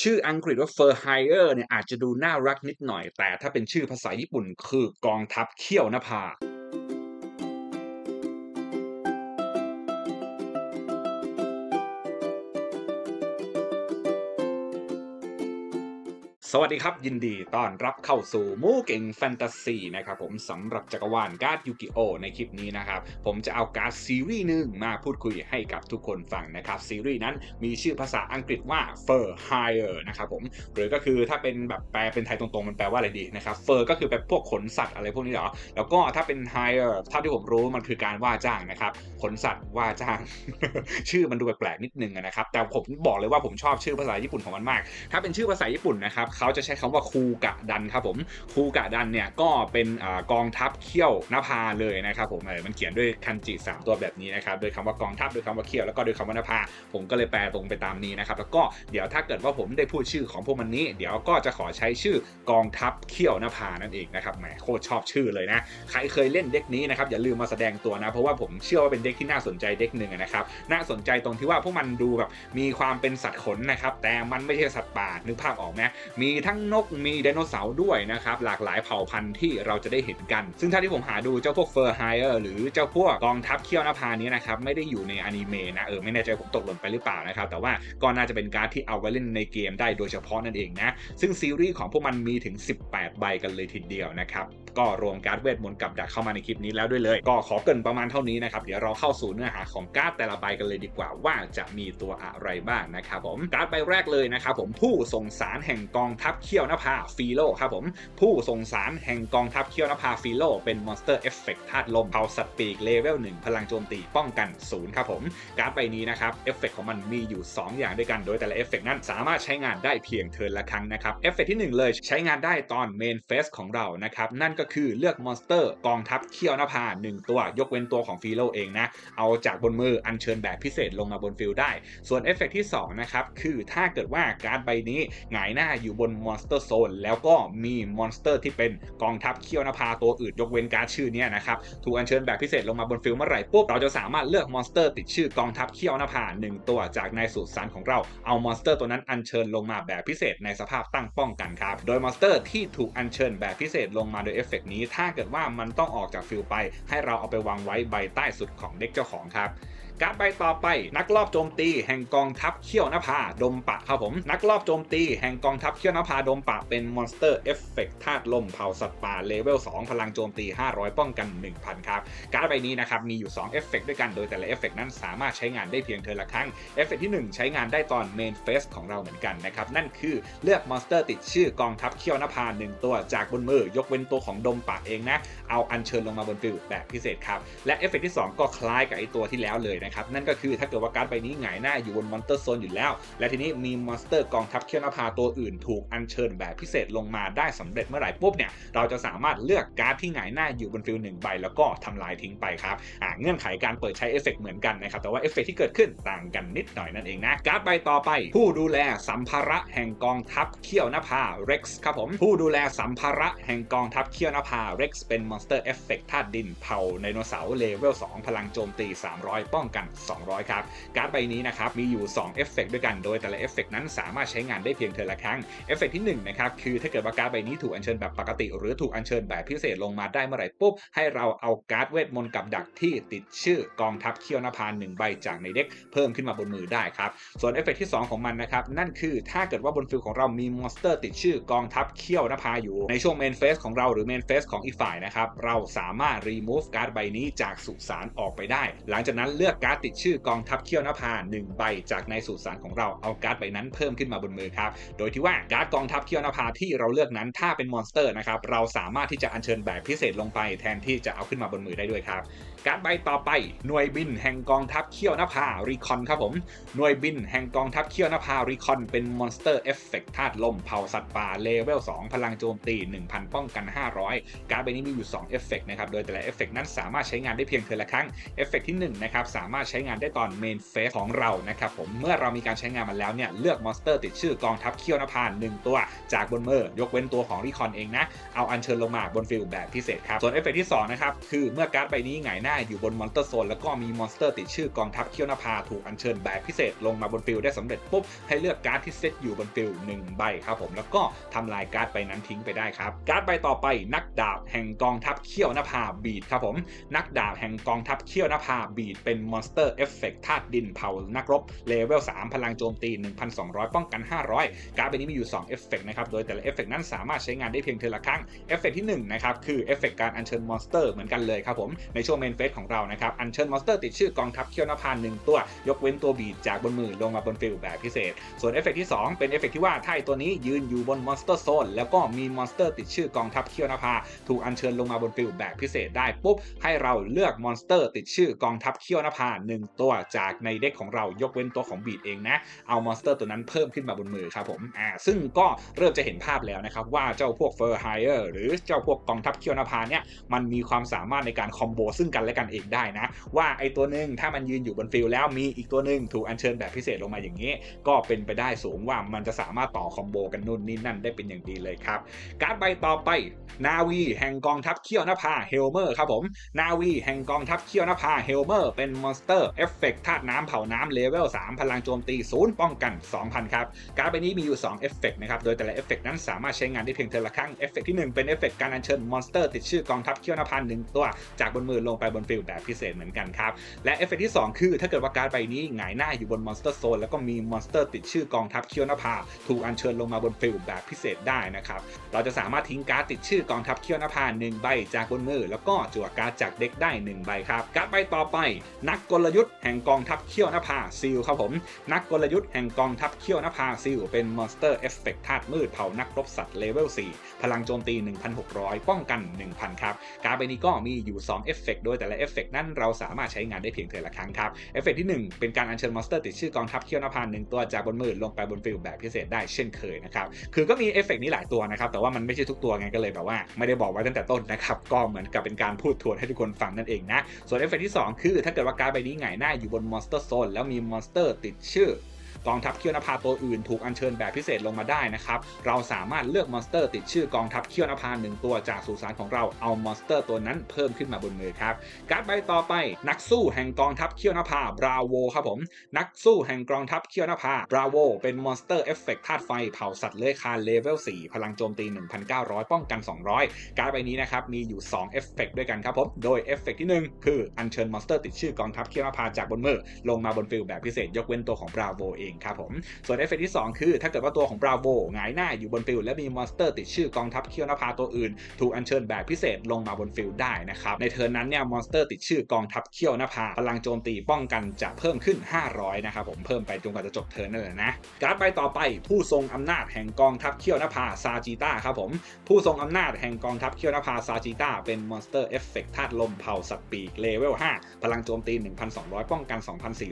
ชื่ออังกฤษว่า Fur Hire เนี่ยอาจจะดูน่ารักนิดหน่อย แต่ถ้าเป็นชื่อภาษาญี่ปุ่นคือกองทัพเขี้ยวนภา สวัสดีครับ ยินดีต้อนรับเข้าสู่มูเก่งแฟนตาซีนะครับผมสำหรับจักรวาลการ์ดยูกิโอในคลิปนี้นะครับ ผมจะเอาการ์ดซีรีส์หนึ่งมาพูดคุยให้กับทุกคนฟังนะครับ ซีรีส์นั้นมีชื่อภาษาอังกฤษว่า Fur Hire นะครับผมหรือก็คือถ้าเป็นแบบแปลเป็นไทยตรงๆ มันแปลว่าอะไรดีนะครับ Fur ก็คือแบบพวกขนสัตว์อะไรพวกนี้เหรอ แล้วก็ถ้าเป็น Hire เท่าที่ผมรู้มันคือการว่าจ้างนะครับขนสัตว์ว่าจ้าง ชื่อมันดูแปลกๆนิดนึงนะครับแต่ผมบอกเลยว่าผมชอบชื่อภาษาญี่ปุ่นของมันมาก ถ้าเป็นชื่อภาษาญี่ปุ่นนะครับเขาจะใช้คำว่าคูกะดันครับผมคูกะดันเนี่ยก็เป็นอกองทัพเขี้ยวนภาเลยนะครับผมมันเขียนด้วยคันจิ 3 ตัวแบบนี้นะครับโดยคำว่ากองทัพโดยคำว่าเขี้ยวแล้วก็โดยคำว่านภาผมก็เลยแปลตรงไปตามนี้นะครับแล้วก็เดี๋ยวถ้าเกิดว่าผมได้พูดชื่อของพวกมันนี้ เดี๋ยวก็จะขอใช้ชื่อกองทัพเขี้ยวนภานั่นเองนะครับแหมโคตรชอบชื่อเลยนะใครเคยเล่น deck นี้นะครับอย่าลืมมาแสดงตัวนะ เพราะว่าผมเชื่อว่าเป็น deck ที่น่าสนใจ deck หนึ่งนะครับน่าสนใจตรงที่ว่าพวกมันดูแบบมีความเป็นสัตว์ขนนะครับแต่มันไม่ใช่สัตว์ป่านึกภาพออกไหมมีทั้งนกมีไดโนเสาร์ด้วยนะครับหลากหลายเผ่าพันธุ์ที่เราจะได้เห็นกัน ซึ่งถ้าที่ผมหาดูเจ้าพวก Fur Hire หรือเจ้าพวกกองทัพเขี้ยวนภานี้นะครับไม่ได้อยู่ในอนิเมะนะเออไม่แน่ใจผมตกหล่นไปหรือเปล่านะครับแต่ว่าก็น่าจะเป็นการ์ดที่เอาไว้เล่นในเกมได้โดยเฉพาะนั่นเองนะซึ่งซีรีส์ของพวกมันมีถึง 18 ใบกันเลยทีเดียวนะครับก็รวมการ์ดเวทมนต์กับดักเข้ามาในคลิปนี้แล้วด้วยเลย ก็ขอเกินประมาณเท่านี้นะครับเดี๋ยวเราเข้าสู่เนื้อหาของการ์ดแต่ละใบกันเลยดีกว่าว่าจะมีตัวอะไรบ้างนะครับผมการ์ดใบแรกเลยนะครับผมผู้ส่งสารแห่งกองทัพเขี้ยวนภาฟีโลครับผม ผู้ส่งสารแห่งกองทัพเขี้ยวนภาฟีโลเป็นมอนสเตอร์เอฟเฟกต์ธาตุลมเผ่าสัตว์ปีกเลเวล1พลังโจมตีป้องกัน0ครับผม การ์ดใบนี้นะครับเอฟเฟกต์ของมันมีอยู่ 2 อย่างด้วยกันโดยแต่ละเอฟเฟกต์นั้นสามารถใช้งานได้เพียง turn ละครั้งนะครับเอฟเฟกต์ที่ 1 เลยใช้งานได้ตอน main phase ของเรานะครับนั่นก็คือเลือกมอนสเตอร์กองทัพเขี้ยวนภา1ตัวยกเว้นตัวของฟีโลเองนะเอาจากบนมืออัญเชิญแบบพิเศษลงมาบน field ได้ ส่วนเอฟเฟกต์ที่2นะครับคือถ้าเกิดว่าการ์ดใบนี้หงายหน้าอยู่บน monster zone แล้วก็มีมอนสเตอร์ที่เป็นกองทัพเขี้ยวนภาตัวอื่นยกเว้นการ์ดชื่อนี้นะครับถูกอัญเชิญแบบพิเศษลงมาบน field เมื่อไหร่ปุ๊บเราจะสามารถเลือกมอนสเตอร์ติดชื่อกองทัพเขี้ยวนภา1ตัวจากในสุสานของเราเอามอนสเตอร์ตัวนั้นอัญเชิญลงมาแบบพิเศษในสภาพตั้งป้องกันครับโดยมอนสเตอร์ที่ถูกอัญเชิญแบบพิเศษลงมาโดยเอฟเฟกต์นี้ ถ้าเกิดว่ามันต้องออกจาก field ไป ให้เราเอาไปวางไว้ใบใต้สุดของ deck เจ้าของครับการ์ดใบต่อไป นักลอบโจมตีแห่งกองทัพเขี้ยวนภาดอนปะครับผม นักลอบโจมตีแห่งกองทัพเขี้ยวนภาดอนปะเป็นมอนสเตอร์เอฟเฟกต์ธาตุลมเผ่าสัตว์ป่าเลเวล2พลังโจมตี 500 ป้องกัน 1000 ครับ การ์ดใบนี้นะครับมีอยู่2เอฟเฟกต์ด้วยกันโดยแต่ละเอฟเฟกต์นั้นสามารถใช้งานได้เพียงเทอละครั้งเอฟเฟกต์ที่ 1 ใช้งานได้ตอน main phase ของเราเหมือนกันนะครับนั่นคือเลือกมอนสเตอร์ติดชื่อกองทัพเขี้ยวนภา1ตัวจากบนมือยกเว้นตัวของดอนปะเองนะเอาอัญเชิญลงมาบน field แบบพิเศษครับและเอฟเฟกต์ที่ 2 ก็คล้ายกับไอตัวที่แล้วเลยนะครับนั่นก็คือถ้าเกิดว่าการ์ดใบนี้หงายหน้าอยู่บน monster zone อยู่แล้ว และทีนี้มีมอนสเตอร์กองทัพเขี้ยวนภาตัวอื่นถูกอัญเชิญแบบพิเศษลงมาได้สำเร็จเมื่อไหร่ปุ๊บเนี่ยเราจะสามารถเลือกการ์ดที่หงายหน้าอยู่บน field หนึ่งใบแล้วก็ทำลายทิ้งไปครับอ่าเงื่อนไขการเปิดใช้เอฟเฟกต์เหมือนกันนะครับแต่ว่าเอฟเฟกต์ที่เกิดขึ้นต่างกันนิดหน่อยนั่นเองนะการ์ดใบต่อไป ผู้ดูแลสัมภาระแห่งกองทัพเขี้ยวนภา Rex ครับผมผู้ดูแลสัมภาระแห่งกองทัพเขี้ยวนภา Rex เป็นมอนสเตอร์เอฟเฟกต์ธาตุดินเผ่าไดโนเสาร์เลเวล2พลังโจมตี 300 ป้องกัน 200 ครับ การ์ดใบนี้นะครับมีอยู่2เอฟเฟกต์ด้วยกัน โดยแต่ละเอฟเฟกต์นั้นสามารถใช้งานได้เพียงเทอละครั้ง เอฟเฟกต์ที่1นะครับคือถ้าเกิดว่าการ์ดใบนี้ถูกอัญเชิญแบบปกติ หรือถูกอัญเชิญแบบพิเศษลงมาได้เมื่อไหร่ปุ๊บ ให้เราเอาการ์ดเวทมนต์กับดักที่ติดชื่อกองทัพเขี้ยวนภาหนึ่งใบจากใน deckเพิ่มขึ้นมาบนมือได้ครับ ส่วนเอฟเฟกต์ที่ 2 ของมันนะครับนั่นคือถ้าเกิดว่าบน field ของเรามีมอนสเตอร์ติดชื่อกองทัพเขี้ยวนภาอยู่ ในช่วง main phase ของเราหรือ main phase ของอีกฝ่ายนะครับเราสามารถรีมูฟการ์ดใบนี้จากสุสานออกไปได้ หลังจากนั้นเลือกการ์ดติดชื่อกองทัพเขี้ยวนภา1ใบจากในสุสานของเราเอาการ์ดใบนั้นเพิ่มขึ้นมาบนมือครับ โดยที่ว่าการ์ดกองทัพเขี้ยวนภาที่เราเลือกนั้นถ้าเป็นมอนสเตอร์นะครับเราสามารถที่จะอัญเชิญแบบพิเศษลงไปแทนที่จะเอาขึ้นมาบนมือได้ด้วยครับการ์ดใบต่อไปหน่วยบินแห่งกองทัพเขี้ยวนภารีคอนครับผมหน่วยบินแห่งกองทัพเขี้ยวนภารีคอนเป็นมอนสเตอร์เอฟเฟกต์ธาตุลมเผ่าสัตว์ป่าเลเวล2พลังโจมตี 1000 ป้องกัน 500 การ์ดใบนี้มีอยู่2เอฟเฟกต์นะครับโดยแต่ละเอฟเฟกต์นั้นสามารถใช้งานได้เพียงเทอละครั้งเอฟเฟกต์ที่1นะครับสามามารถใช้งานได้ตอน main phase ของเรานะครับผมเมื่อเรามีการใช้งานมันแล้วเนี่ยเลือกมอนสเตอร์ติดชื่อกองทัพเขี้ยวนภาหนึ่งตัวจากบนมือยกเว้นตัวของรีคอนเองนะ เอาอัญเชิญลงมาบน field แบบพิเศษครับ ส่วนเอฟเฟกต์ที่2นะครับคือเมื่อการ์ดใบนี้หงายหน้าอยู่บน monster zone แล้วก็มีมอนสเตอร์ติดชื่อกองทัพเขี้ยวนภาถูกอัญเชิญแบบพิเศษลงมาบน field ได้สำเร็จปุ๊บให้เลือกการ์ดที่เซตอยู่บน field หนึ่งใบครับผมแล้วก็ทำลายการ์ดใบนั้นทิ้งไปได้ครับการ์ดใบต่อไปนักดาบแห่งกองทัพเขี้ยวนภาบีทครับผมนักดาบแห่งกองทัพเขี้ยวนภาบีทเป็นมอนสเตอร์เอฟเฟกต์ธาตุดินเผ่านักรบเลเวล3พลังโจมตี 1,200 ป้องกัน 500 การ์ดใบนี้มีอยู่ 2 เอฟเฟกต์นะครับ โดยแต่ละเอฟเฟกต์นั้นสามารถใช้งานได้เพียงเทละครั้ง เอฟเฟกต์ที่1นะครับคือเอฟเฟกต์การอัญเชิญมอนสเตอร์เหมือนกันเลยครับผม ในช่วง main phase ของเรานะครับ อัญเชิญมอนสเตอร์ติดชื่อกองทัพเขี้ยวนภาหนึ่งตัวยกเว้นตัวบีทจากบนมือลงมาบน field แบบพิเศษ ส่วนเอฟเฟกต์ที่ 2 เป็นเอฟเฟกต์ที่ว่าถ้าตัวนี้ยืนอยู่บน monster zone แล้วก็มีมอนสเตอร์ติดชื่อกองทัพเขี้ยวนภาถูกอัญเชิญลงมาบน field แบบพิเศษได้ปุ๊บให้เราเลือกมอนสเตอร์ติดชื่อกองทัพเขี้ยวนภาหนึ่งตัวจากใน deck ของเรายกเว้นตัวของบีทเองนะ เอา monster ตัวนั้นเพิ่มขึ้นมาบนมือครับผมอ่าซึ่งก็เริ่มจะเห็นภาพแล้วนะครับว่าเจ้าพวก Fur Hire หรือเจ้าพวกกองทัพเขี้ยวนภาเนี่ยมันมีความสามารถในการ combo ซึ่งกันและกันเองได้นะ ว่าไอตัวหนึ่งถ้ามันยืนอยู่บน field แล้วมีอีกตัวหนึ่งถูกอัญเชิญแบบพิเศษลงมาอย่างนี้ ก็เป็นไปได้สูงว่ามันจะสามารถต่อ combo กันนู่นนี่นั่นได้เป็นอย่างดีเลยครับการ์ดใบต่อไปนาวีแห่งกองทัพเขี้ยวนภาเฮลเมอร์ครับผมนาวีแห่งกองทัพเขี้ยวนภาเฮลเมอร์เป็น monster effect ธาตุน้ำเผ่าน้ำ level 3พลังโจมตี0ป้องกัน 2,000 ครับการ์ดใบนี้มีอยู่2เอฟเฟกต์นะครับโดยแต่ละเอฟเฟกต์นั้นสามารถใช้งานได้เพียงเทอละครั้งเอฟเฟกต์ที่1เป็นเอฟเฟกต์การอัญเชิญ monster ติดชื่อกองทัพเขี้ยวนภาหนึ่งตัวจากบนมือลงไปบน field แบบพิเศษเหมือนกันครับและเอฟเฟกต์ที่ 2 คือ ถ้าเกิดว่าการ์ดใบนี้หงายหน้าอยู่บน monster zone แล้วก็มี monster ติดชื่อกองทัพเขี้ยวนภาถูกอัญเชิญลงมาบน field แบบพิเศษได้นะครับ เราจะสามารถทิ้งการ์ดติดชื่อกองทัพเขี้ยวนภาหนึ่งใบจากบนมือ แล้วก็จั่วการ์ดจาก deck ได้ 1 ใบครับ การ์ดใบต่อไป นักกลยุทธ์แห่งกองทัพเขี้ยวนภาซิลครับผม นักกลยุทธ์แห่งกองทัพเขี้ยวนภาซิลเป็น monster effect ธาตุมืดเผ่านักรบสัตว์ level 4 พลังโจมตี 1,600 ป้องกัน 1,000 ครับ การ์ดใบนี้ก็มีอยู่ 2 เอฟเฟกต์โดยแต่ละเอฟเฟกต์นั้นเราสามารถใช้งานได้เพียงเทอละครั้งครับ เอฟเฟกต์ที่ 1 เป็นการอัญเชิญ monster ติดชื่อกองทัพเขี้ยวนภาหนึ่งตัวจากบนมือลงไปบน field แบบพิเศษได้เช่นเคยนะครับ คือก็มีเอฟเฟกต์นี้หลายตัวนะครับ แต่ว่ามันไม่ใช่ทุกตัวไงก็เลยแบบว่าไม่ได้บอกไว้ตั้งแต่ต้นนะครับ ก็เหมือนกับเป็นการพูดทวนให้ทุกคนฟังนั่นเองนะ ส่วนเอฟเฟกต์ที่ 2 คือถ้าเกิดว่าการ์ดใบนี้หงายหน้าอยู่บน monster zone แล้วมี monster ติดชื่อ กองทัพเขี้ยวนภาตัวอื่นถูกอัญเชิญแบบพิเศษลงมาได้นะครับ เราสามารถเลือก monster ติดชื่อกองทัพเขี้ยวนภาหนึ่งตัวจากสุสานของเราเอา monster ตัวนั้นเพิ่มขึ้นมาบนมือครับการ์ดใบต่อไป นักสู้แห่งกองทัพเขี้ยวนภาบราโวครับผมนักสู้แห่งกองทัพเขี้ยวนภาบราโวเป็น monster effect ธาตุไฟเผ่าสัตว์เลื้อยคลาน level 4พลังโจมตี 1,900 ป้องกัน 200 การ์ดใบนี้นะครับมีอยู่2เอฟเฟกต์ด้วยกันครับผมโดยเอฟเฟกต์ที่ 1 คืออัญเชิญ monster ติดชื่อกองทัพเขี้ยวนภาจากบนมือลงมาบน field แบบพิเศษยกเว้นตัวของบราโวเองครับผมส่วนเอฟเฟกต์ที่ 2 คือ ถ้าเกิดว่าตัวของบราโวหงายหน้าอยู่บน field และมี monster ติดชื่อกองทัพเขี้ยวนภาตัวอื่น ถูกอัญเชิญแบบพิเศษลงมาบน field ได้นะครับใน turn นั้นเนี่ย monster ติดชื่อกองทัพเขี้ยวนภาพลังโจมตีป้องกันจะเพิ่มขึ้น 500 นะครับผมเพิ่มไปจนกว่าจะจบ turn นั่นแหละนะการ์ดใบต่อไปผู้ทรงอำนาจแห่งกองทัพเขี้ยวนภาซาจิต้าครับผมผู้ทรงอำนาจแห่งกองทัพเขี้ยวนภาซาจิต้าเป็น monster effect ธาตุลมเผ่าสัตว์ปีก level 5พลังโจมตี 1,200 ป้องกัน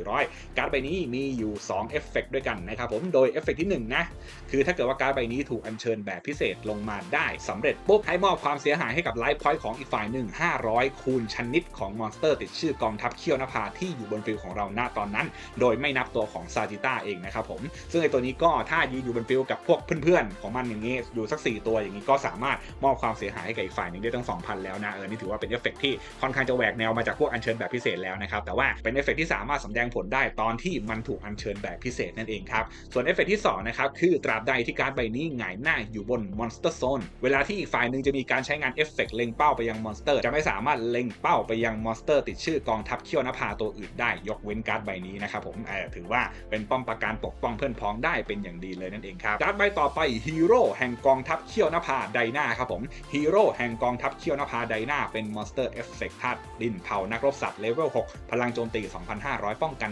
2,400 การ์ดใบนี้มีอยู่2เอฟเฟกต์ด้วยกันนะครับผมโดยเอฟเฟกต์ที่1นะคือถ้าเกิดว่าการ์ดใบนี้ถูกอัญเชิญแบบพิเศษลงมาได้สำเร็จปุ๊บให้มอบความเสียหายให้กับ life point ของอีกฝ่ายหนึ่ง500 คูณชนิดของ monster ติดชื่อกองทัพเขี้ยวนภาที่อยู่บน field ของเราณตอนนั้น โดยไม่นับตัวของซาจิต้าเองนะครับผมซึ่งไอตัวนี้ก็ถ้ายืนอยู่บน field กับพวกเพื่อนๆ ของมันอย่างนี้อยู่สัก 4 ตัวอย่างนี้ก็สามารถมอบความเสียหายให้กับอีกฝ่ายหนึ่งได้ตั้ง2,000 แล้วนะเออนี่ถือว่าเป็นเอฟเฟกที่ค่อนข้างจะแหวกแนวมาจากพวกอัญเชิญแบบพิเศษแล้วนะครับแต่ว่าเป็นเอฟเฟกที่สามารถสำแดงผลได้ตอนที่มันถูกอัญเชิญแบบพิเศษนั่นเองครับ ส่วนเอฟเฟกที่2นะครับคือตราบใดที่การ์ดใบนี้หงายหน้าอยู่บน monster zone เวลาที่อีกฝ่ายหนึ่งจะมีการใช้งานเอฟเฟกเล็งเป้าไปยัง monster จะไม่สามารถเล็งเป้าไปยัง monster ติดชื่อกองทัพเขี้ยวนภาตัวอื่นได้ยกเว้นการ์ดใบนี้นะครับผมถือว่าเป็นป้อมปราการปกป้องเพื่อนพ้องได้เป็นอย่างดีเลยนั่นเองครับการ์ดใบต่อไปฮีโร่แห่งกองทัพเขี้ยวนภาไดนาครับผมฮีโร่แห่งกองทัพเขี้ยวนภาไดนาเป็น monster effect ธาตุดินเผ่านักรบสัตว์ level 6พลังโจมตี 2,500 ป้องกัน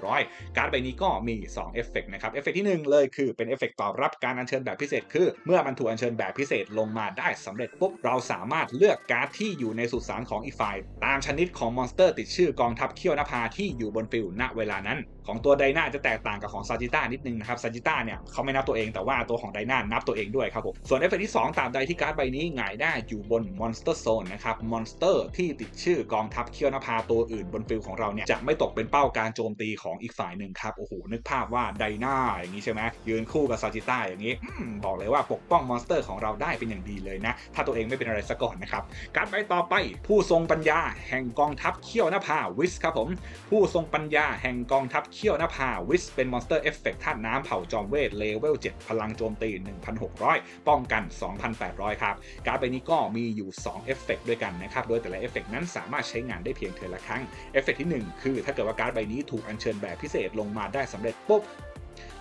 1,400 การ์ดใบนี้ก็มี2เอฟเฟกนะครับเอฟเฟกที่1เลยคือเป็นเอฟเฟกตอบรับการอัญเชิญแบบพิเศษคือ เมื่อมันถูกอัญเชิญแบบพิเศษลงมาได้สำเร็จปุ๊บเราสามารถเลือกการ์ดที่อยู่ในสุสานของอีกฝ่ายตามชนิดของ monster ติดชื่อกองทัพเขี้ยวนภาที่อยู่บน field ณเวลานั้นของตัวไดนาจะแตกต่างกับของซาจิต้านิดนึงนะครับซาจิต้าเนี่ยเขาไม่นับตัวเองแต่ว่าตัวของไดนานับตัวเองด้วยครับผมส่วนเอฟเฟกที่ 2 ตราบใดที่การ์ดใบนี้หงายหน้าอยู่บน monster zone นะครับ monster ที่ติดชื่อกองทัพเขี้ยวนภาตัวอื่นบน field ของเราเนี่ยจะไม่ตกเป็นเป้าการโจมตีของอีกฝ่ายหนึ่งครับโอ้โหนึกภาพว่าไดนาอย่างนี้ใช่ไหมยืนคู่กับซาจิต้าอย่างนี้บอกเลยว่าปกป้อง monster ของเราได้เป็นอย่างดีเลยนะถ้าตัวเองไม่เป็นอะไรซะก่อนนะครับการ์ดใบต่อไปผู้ทรงปัญญาแห่งกองทัพเขี้ยวนภาวิสครับผมผู้ทรงปัญญาแห่งกองทัพเขี้ยวนภาวิสเป็น monster effect ธาตุน้ำเผ่าจอมเวท level 7 พลังโจมตี 1,600 ป้องกัน 2,800 ครับ การ์ดใบนี้ก็มีอยู่ 2 เอฟเฟกต์ด้วยกันนะครับ โดยแต่ละเอฟเฟกต์นั้นสามารถใช้งานได้เพียงเทอละครั้ง เอฟเฟกต์ที่ 1 คือ ถ้าเกิดว่าการ์ดใบนี้ถูกอัญเชิญแบบพิเศษลงมาได้สำเร็จปุ๊บ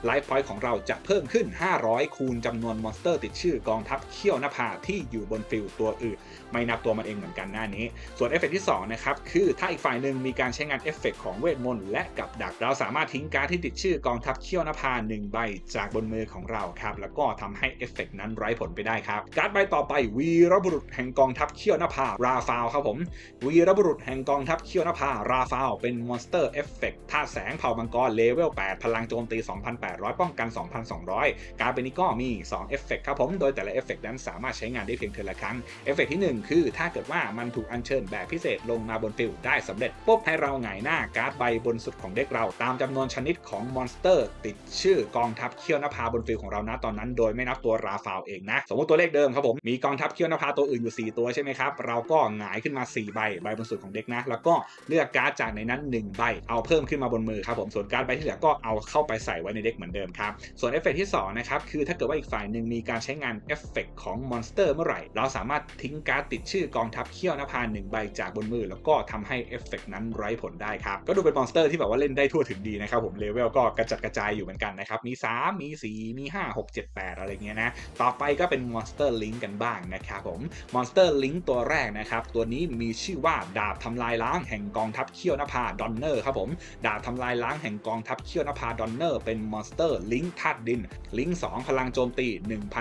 life point ของเราจะเพิ่มขึ้น 500 คูณจำนวน monster ติดชื่อกองทัพเขี้ยวนภาที่อยู่บน field ตัวอื่น ไม่นับตัวมันเองเหมือนกันหน้านี้ ส่วนเอฟเฟกที่2นะครับ คือถ้าอีกฝ่ายหนึ่งมีการใช้งานเอฟเฟกของเวทมนต์และกับดัก เราสามารถทิ้งการ์ดที่ติดชื่อกองทัพเขี้ยวนภา1ใบจากบนมือของเราครับ แล้วก็ทำให้เอฟเฟกนั้นไร้ผลไปได้ครับ การ์ดใบต่อไปวีรบุรุษแห่งกองทัพเขี้ยวนภาราฟาวครับผม วีรบุรุษแห่งกองทัพเขี้ยวนภาราฟาวเป็น monster effect ธาตุแสงเผ่ามังกรเลเวล8พลังโจมตี2,800 ป้องกัน 2,200 การ์ดเป็นนี้ก็มี 2 เอฟเฟกครับผม โดยแต่ละเอฟเฟกนั้นสามารถใช้งานได้เพียงเทอละครั้ง เอฟเฟกที่ 1 คือ ถ้าเกิดว่ามันถูกอัญเชิญแบบพิเศษลงมาบน field ได้สำเร็จปุ๊บให้เราหงายหน้าการ์ดใบบนสุดของ deck เรา ตามจำนวนชนิดของ monster ติดชื่อกองทัพเขี้ยวนภาบน field ของเรานะตอนนั้น โดยไม่นับตัวราฟาวเองนะ สมมติตัวเลขเดิมครับผม มีกองทัพเขี้ยวนภาตัวอื่นอยู่ 4 ตัวใช่ไหมครับ เราก็หงายขึ้นมา 4 ใบ ใบบนสุดของ deck นะ แล้วก็เลือกการ์ดจากในนั้น 1 ใบ เอาเพิ่มขึ้นมาบนมือครับผม ส่วนการ์ดใบที่เหลือก็เอาเข้าไปใส่ไว้ใน deck เหมือนเดิมครับ ส่วนเอฟเฟกที่2นะครับคือถ้าเกิดว่าอีกฝ่ายหนึ่งมีการใช้งานเอฟเฟกของ monster เมื่อไหร่ เราสามารถทิ้งการ์ดติดชื่อกองทัพเขี้ยวนภาหนึ่งใบจากบนมือ แล้วก็ทำให้เอฟเฟกนั้นไร้ผลได้ครับ ก็ดูเป็น monster ที่แบบว่าเล่นได้ทั่วถึงดีนะครับผมเลเวลก็กระจัดกระจายอยู่เหมือนกันนะครับมี 3 มี 4 มี 5 6 7 8 อะไรเงี้ยนะต่อไปก็เป็น monster link กันบ้างนะครับผม monster link ตัวแรกนะครับตัวนี้มีชื่อว่าดาบทำลายล้างแห่งกองทัพเขี้ยวนภาดอนเนอร์ครับผมดาบทำลายล้างแห่งกองทัพเขี้ยวนภาดอนเนอร์เป็น monster link ธาตุดิน ลิง2พลังโจมตี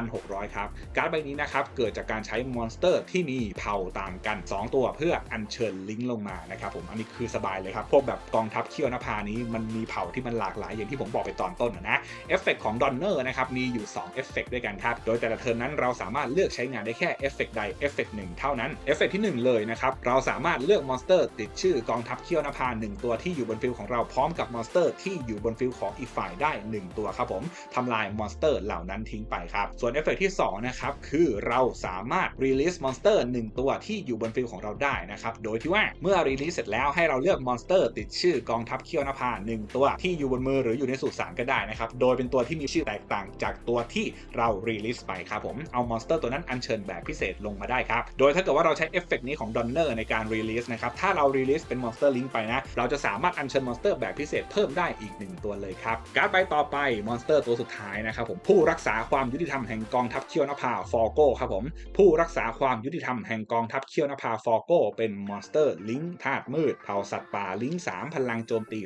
1,600 ครับ การ์ดใบนี้นะครับ เกิดจากการใช้ monster ที่มีเผ่าต่างกัน 2 ตัวเพื่ออัญเชิญลิงก์ลงมานะครับผม อันนี้คือสบายเลยครับ พวกแบบกองทัพเขี้ยวนภานี้มันมีเผ่าที่มันหลากหลายอย่างที่ผมบอกไปตอนต้นนะเอฟเฟกของดอนเนอร์นะครับมีอยู่2เอฟเฟกด้วยกันครับ โดยแต่ละ turn นั้นเราสามารถเลือกใช้งานได้แค่เอฟเฟกใดเอฟเฟกหนึ่งเท่านั้นเอฟเฟกที่ 1 เลยนะครับเราสามารถเลือก monster ติดชื่อกองทัพเขี้ยวนภา1ตัวที่อยู่บน field ของเราพร้อมกับ monster ที่อยู่บน field ของอีกฝ่ายได้1 ตัวครับผมทำลาย monster เหล่านั้นทิ้งไปครับ ส่วนเอฟเฟกที่2นะครับคือเราสามารถ release monster 1ตัวที่อยู่บน field ของเราได้นะครับโดยที่ว่าเมื่อ release เสร็จแล้วให้เราเลือก monster ติดชื่อกองทัพเขี้ยวนภา1ตัวที่อยู่บนมือหรืออยู่ในสุสานก็ได้นะครับโดยเป็นตัวที่มีชื่อแตกต่างจากตัวที่เรา release ไปครับผมเอา monster ตัวนั้นอัญเชิญแบบพิเศษลงมาได้ครับโดยถ้าเกิดว่าเราใช้เอฟเฟกนี้ของ Donner ในการ release นะครับถ้าเรา release เป็น monster link ไปนะเราจะสามารถอัญเชิญ monster แบบพิเศษเพิ่มได้อีก 1 ตัวเลยครับการ์ดใบต่อไป monster ตัวสุดท้ายนะครับผมผู้รักษาความยุติธรรมแห่งกองทัพเขี้ยวนภาฟอโก้ครับผมผู้รักษาความยุติธรรมแห่งกองทัพเขี้ยวนภาฟอโก้เป็น monster link ธาตุมืดเผ่าสัตว์ป่าลิง3พลังโจมตี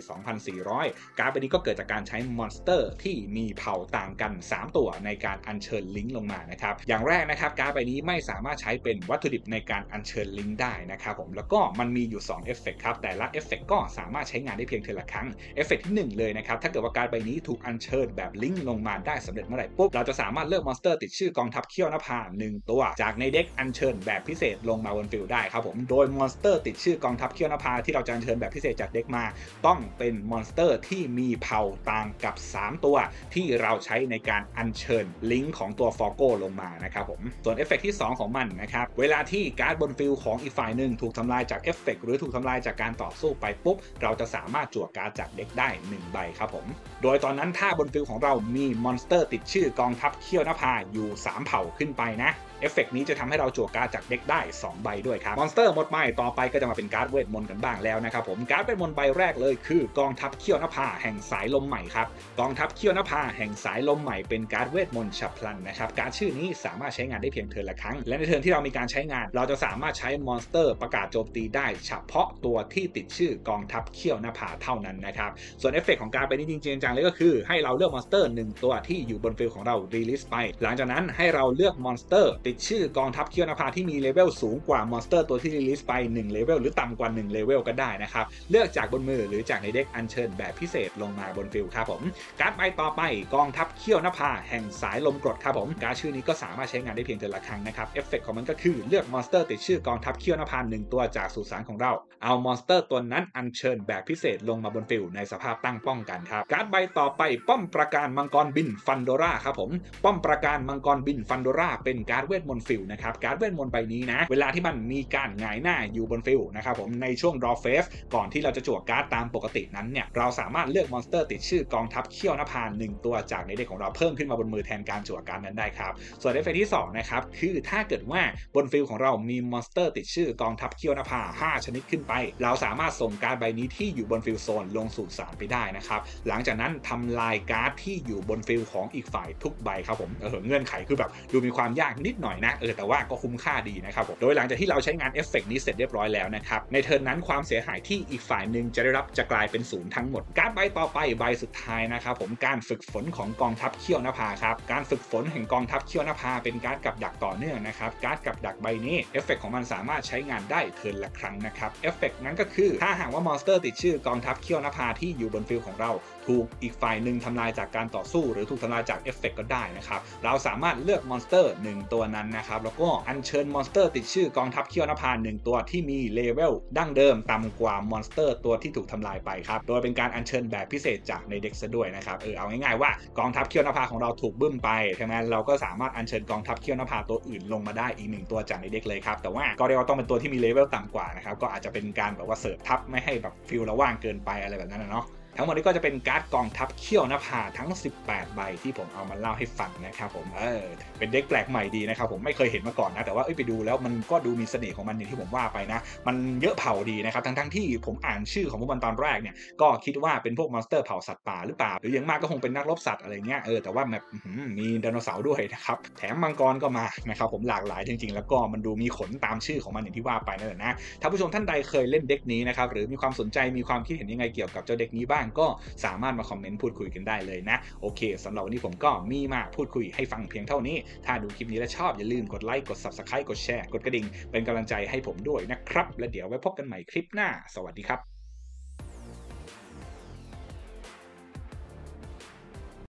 2,400 การ์ดใบนี้ก็เกิดจากการใช้ monster ที่มีเผ่าต่างกัน 3 ตัวในการอัญเชิญลิงลงมานะครับอย่างแรกนะครับการ์ดใบนี้ไม่สามารถใช้เป็นวัตถุดิบในการอัญเชิญลิงได้นะครับผมแล้วก็มันมีอยู่2เอฟเฟกครับแต่ละเอฟเฟกก็สามารถใช้งานได้เพียงเทละครั้งเอฟเฟกที่ 1 เลยนะครับถ้าเกิดว่าการ์ดใบนี้ถูกอัญเชิญแบบลิงก์ลงมาได้สำเร็จเมื่อไหร่ปุ๊บเราจะสามารถเลือก monster ติดชื่อกองทัพเขี้ยวนภา1ตัว จากใน deck อัญเชิญแบบพิเศษลงมาบน field ได้ครับผมโดย monster ติดชื่อกองทัพเขี้ยวนภาที่เราจะอัญเชิญแบบพิเศษจาก deck มา ต้องเป็น monster ที่มีเผ่าต่างกับ 3 ตัว ที่เราใช้ในการอัญเชิญลิงก์ของตัวฟอโก้ลงมานะครับผมส่วนเอฟเฟกที่ 2 ของมันนะครับเวลาที่การ์ดบน field ของอีกฝ่ายหนึ่งถูกทำลายจากเอฟเฟกหรือถูกทำลายจากการต่อสู้ไปปุ๊บเราจะสามารถจั่วการ์ดจาก deck ได้ 1 ใบครับผมโดยตอนนั้นถ้าบน field ของเรามี monster ติดชื่อกองทัพเขี้ยวนภาอยู่ 3 เผ่าขึ้นไปนะ เอฟเฟกนี้จะทำให้เราจั่วการ์ดจาก deck ได้ 2 ใบด้วยครับ monster หมดใหม่ต่อไปก็จะมาเป็นการ์ดเวทมนต์กันบ้างแล้วนะครับผมการ์ดเวทมนต์ใบแรกเลยคือกองทัพเขี้ยวนภาแห่งสายลมใหม่ครับกองทัพเขี้ยวนภาแห่งสายลมใหม่เป็นการ์ดเวทมนต์ฉับพลันนะครับการ์ดชื่อนี้สามารถใช้งานได้เพียง turn ละครั้ง และใน turn ที่เรามีการใช้งาน เราจะสามารถใช้ monster ประกาศโจมตีได้ เฉพาะตัวที่ติดชื่อกองทัพเขี้ยวนภาเท่านั้นนะครับส่วนเอฟเฟกของการ์ดใบนี้จริงๆจังเลยก็คือให้เราเลือก monster 1ตัวที่อยู่บน field ของเรา release ไป หลังจากนั้นให้เราเลือก monster ติดชื่อกองทัพเขี้ยวนภาที่มีเลเวลสูงกว่า monster ตัวที่ release ไป1เลเวลหรือต่ำกว่า1เลเวลก็ได้นะครับ เลือกจากบนมือหรือจากใน deck อัญเชิญแบบพิเศษลงมาบน field ครับผมการ์ดใบต่อไปกองทัพเขี้ยวนภาแห่งสายลมกรดครับผมการ์ดชื่อนี้ก็สามารถใช้งานได้เพียงแต่ละครั้งนะครับเอฟเฟกของมันก็คือเลือก monster ติดชื่อกองทัพเขี้ยวนภาหนึ่งตัวจากสุสานของเรา เอา monster ตัวนั้นอัญเชิญแบบพิเศษลงมาบน field ในสภาพตั้งป้องกันครับการ์ดใบต่อไปป้อมปราการมังกรบินฟันโดราครับผมป้อมปราการมังกรบินฟันโดราเป็นการ์ดเวทมนต์ field นะครับการ์ดเวทมนต์ใบนี้นะเวลาที่มันมีการหงายหน้าอยู่บน field นะครับผมในช่วง draw phaseก่อนที่เราจะจั่วการ์ดตามปกตินั้นเนี่ยเราสามารถเลือก monster ติดชื่อกองทัพเขี้ยวนภาหนึ่งตัวจากใน deck ของเราเพิ่มขึ้นมาบนมือแทนการจั่วการ์ดนั้นได้ครับส่วนเอฟเฟกที่2นะครับคือถ้าเกิดว่าบน field ของเรามี monster ติดชื่อกองทัพเขี้ยวนภา5 ชนิดขึ้นไป เราสามารถส่งการ์ดใบนี้ที่อยู่บน field zone ลงสุสานไปได้นะครับหลังจากนั้นทำลายการ์ดที่อยู่บน field ของอีกฝ่ายทุกใบครับผมเออเงื่อนไขคือแบบดูมีความยากนิดหน่อยนะเออแต่ว่าก็คุ้มค่าดีนะครับผมโดยหลังจากที่เราใช้งานเอฟเฟกนี้เสร็จเรียบร้อยแล้วนะครับใน turn นั้นความเสียหายที่อีกฝ่ายหนึ่งจะได้รับจะกลายเป็นศูนย์ทั้งหมดการ์ดใบต่อไปใบสุดท้ายนะครับผมการฝึกฝนของกองทัพเขี้ยวนภาครับการฝึกฝนแห่งกองทัพเขี้ยวนภาเป็นการ์ดกับดักต่อเนื่องนะครับการ์ดกับดักใบนี้เอฟเฟกของมันสามารถใช้งานได้ turn ละครั้งนะครับเอฟเฟกนั้นก็คือถ้าหากว่า monster ติดชื่อกองทัพเขี้ยวนภาที่อยู่บน field ของเรา ถูกอีกฝ่ายหนึ่งทำลายจากการต่อสู้ หรือถูกทำลายจากเอฟเฟกก็ได้นะครับ เราสามารถเลือก monster 1 ตัวนั้นนะครับ แล้วก็อัญเชิญ monster ติดชื่อกองทัพเขี้ยวนภาหนึ่งตัวที่มีเลเวลดั้งเดิมต่ำกว่า monster ตัวที่ถูกทำลายไปครับ โดยเป็นการอัญเชิญแบบพิเศษจากใน deck ซะด้วยนะครับเออเอาง่ายๆว่ากองทัพเขี้ยวนภาของเราถูกบึ้มไปใช่ไหมเราก็สามารถอัญเชิญกองทัพเขี้ยวนภาตัวอื่นลงมาได้อีกหนึ่งตัวจากในเด็กเลยครับแต่ว่าก็เรียกว่าต้องเป็นตัวที่มีเลเวลต่ำกว่านะครับก็อาจจะเป็นการแบบว่าเสร์ฟทับไม่ให้แบบฟิลระว่างเกินไปอะไรแบบนั้นนะเนาะ ทั้งหมดนี้ก็จะเป็นการ์ดกองทัพเขี้ยวนภาทั้ง 18 ใบที่ผมเอามาเล่าให้ฟังนะครับผมเออเป็นเด็กแปลกใหม่ดีนะครับผมไม่เคยเห็นมาก่อนนะแต่ว่าไปดูแล้วมันก็ดูมีเสน่ห์ของมันอย่างที่ผมว่าไปนะ มันเยอะเผ่าดีนะครับทั้งทั้งที่ผมอ่านชื่อของพวกมันตอนแรกเนี่ยก็คิดว่าเป็นพวก monster เผ่าสัตว์ป่าหรือเปล่าหรืออย่างมากก็คงเป็นนักรบสัตว์อะไรเงี้ยเออแต่ว่าแบบมีไดโนเสาร์ด้วยนะครับแถมมังกรก็มานะครับผมหลากหลายจริงๆ แล้วก็มันดูมีขนตามชื่อของมันอย่างที่ว่าไปนั่นแหละนะถ้าผู้ชมท่านใดเคยเล่น deck นี้นะครับหรือมีความสนใจมีความคิดเห็นยังไงเกี่ยวกับเจ้า deck นี้บ้างก็สามารถมาคอมเมนต์พูดคุยกันได้เลยนะ โอเคสำหรับวันนี้ผมก็มีมาพูดคุยให้ฟังเพียงเท่านี้ ถ้าดูคลิปนี้แล้วชอบอย่าลืมกดไลค์กด Subscribe กดแชร์กดกระดิ่ง เป็นกำลังใจให้ผมด้วยนะครับ และเดี๋ยวไว้พบกันใหม่คลิปหน้า สวัสดีครับ